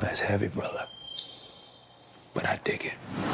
That's heavy, brother. But I dig it.